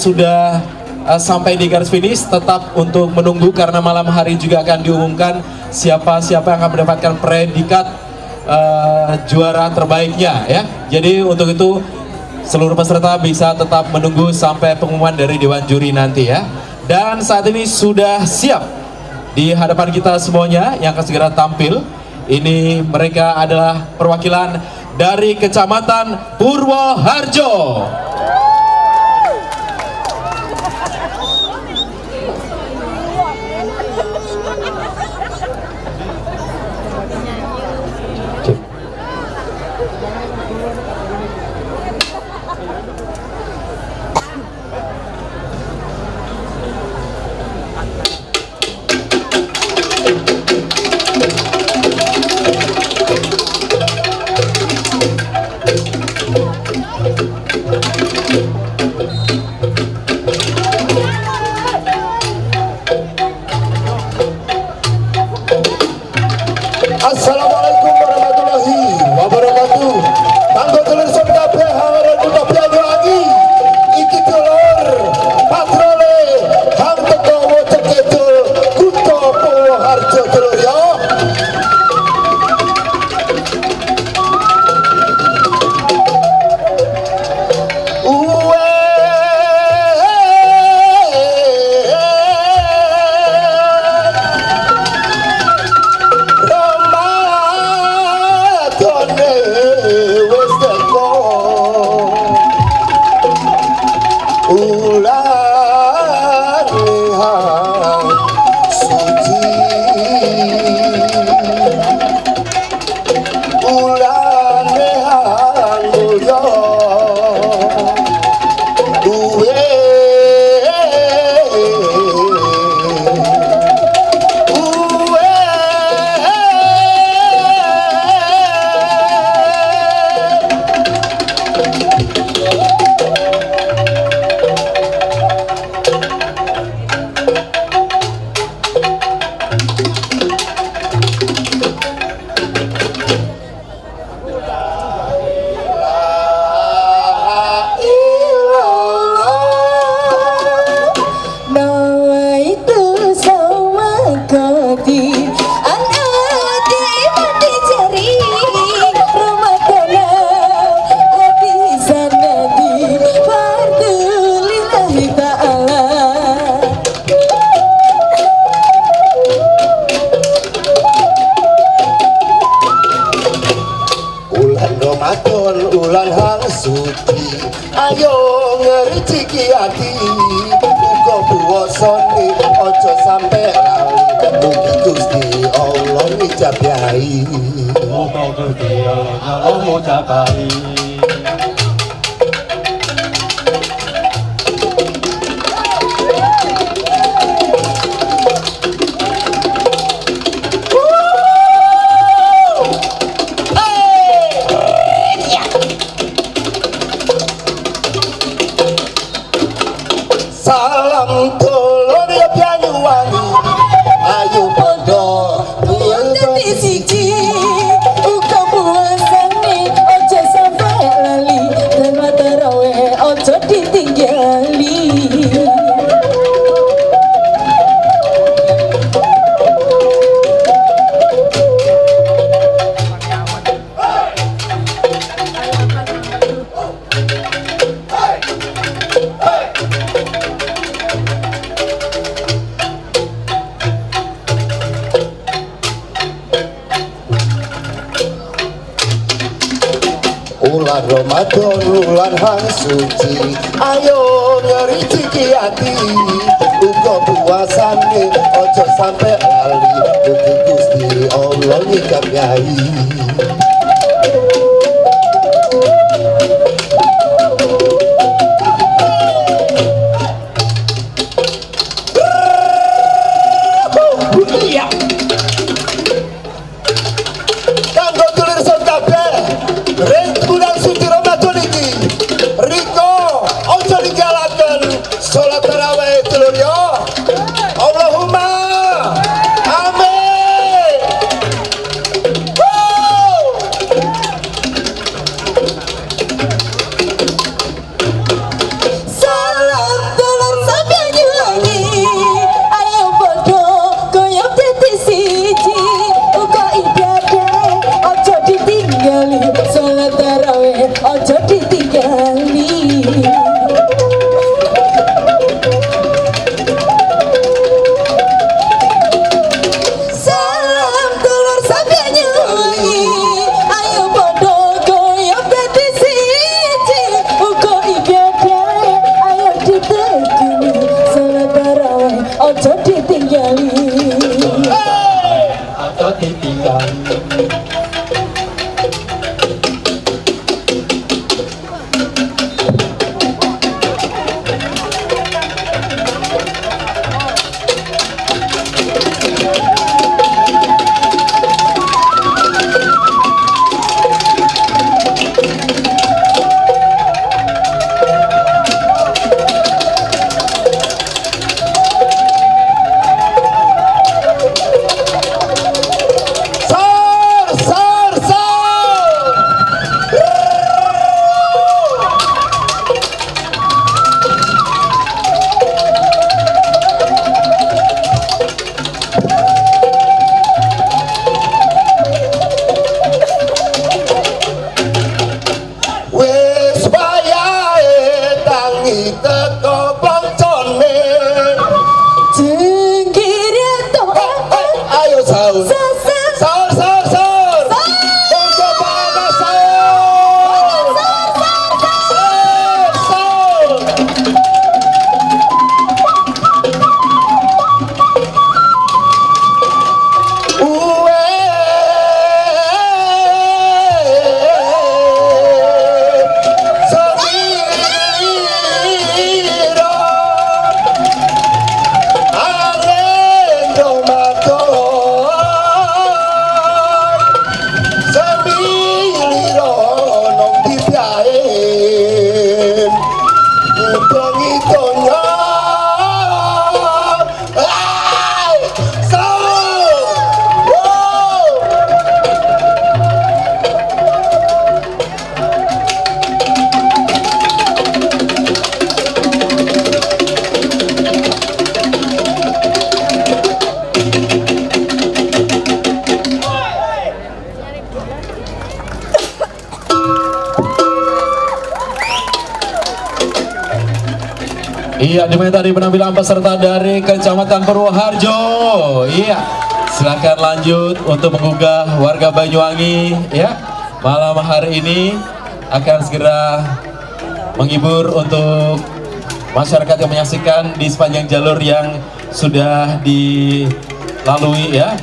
sudah uh, sampai di garis finish tetap untuk menunggu karena malam hari juga akan diumumkan siapa siapa yang akan mendapatkan predikat uh, juara terbaiknya ya. Jadi untuk itu seluruh peserta bisa tetap menunggu sampai pengumuman dari dewan juri nanti ya. Dan saat ini sudah siap di hadapan kita semuanya yang akan segera tampil. Ini mereka adalah perwakilan dari Kecamatan Purwoharjo. Ramadan, ulan hang suci Ayo ngericiki hati Uga puasane ojo sampe lali Mugi Gusti Allah ngijabahi Muga Gusti Allah mujabahi Ramadan, ulan hang suci. Ayo ngericiki hati Uga puasane ojo sampe lali. Mugi Gusti Allah ngijabahi Kanggo Everybody got Hello. Iya, demikian tadi penampilan peserta dari Kecamatan Purwoharjo. Iya, silakan lanjut untuk menggugah warga Banyuwangi. Ya, malam hari ini akan segera menghibur untuk masyarakat yang menyaksikan di sepanjang jalur yang sudah dilalui ya.